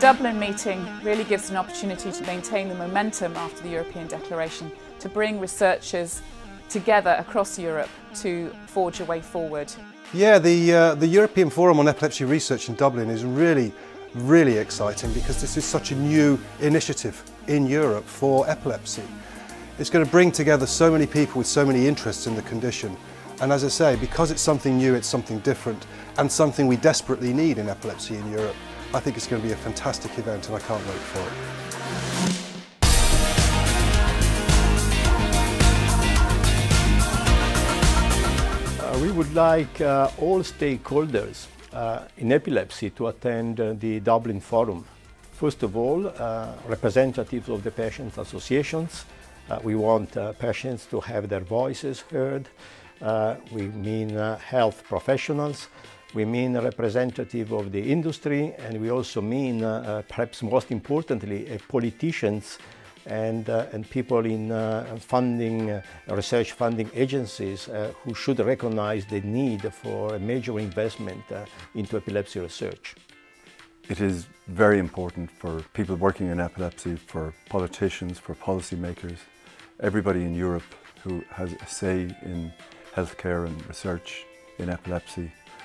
Dublin meeting really gives an opportunity to maintain the momentum after the European Declaration, to bring researchers together across Europe to forge a way forward. Yeah, the, uh, the European Forum on Epilepsy Research in Dublin is really, really exciting because this is such a new initiative in Europe for epilepsy. It's going to bring together so many people with so many interests in the condition. And as I say, because it's something new, it's something different and something we desperately need in epilepsy in Europe. I think it's going to be a fantastic event and I can't wait for it. Uh, we would like uh, all stakeholders uh, in epilepsy to attend uh, the Dublin Forum. First of all, uh, representatives of the patients' associations. Uh, we want patients to have their voices heard. we mean health professionals. We mean a representative of the industry, and we also mean, perhaps most importantly, politicians and, uh, and people in uh, funding, uh, research funding agencies who should recognize the need for a major investment into epilepsy research. It is very important for people working in epilepsy, for politicians, for policymakers, everybody in Europe who has a say in healthcare and research in epilepsy.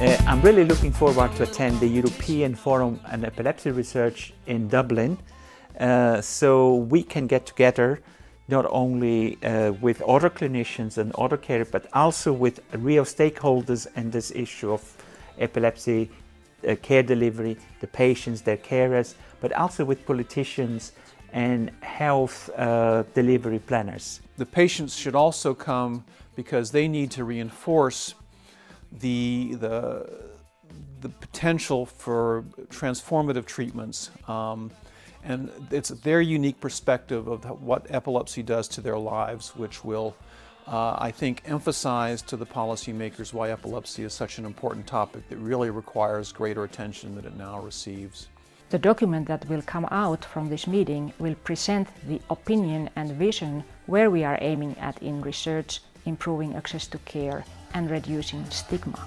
Uh, I'm really looking forward to attend the European Forum on Epilepsy Research in Dublin uh, so we can get together not only uh, with other clinicians and other care but also with real stakeholders in this issue of epilepsy uh, care delivery, the patients, their carers, but also with politicians and health uh, delivery planners. The patients should also come because they need to reinforce the, the, the potential for transformative treatments. Um, and it's their unique perspective of what epilepsy does to their lives, which will, uh, I think, emphasize to the policymakers why epilepsy is such an important topic that really requires greater attention than it now receives. The document that will come out from this meeting will present the opinion and vision where we are aiming at in research, improving access to care and reducing stigma.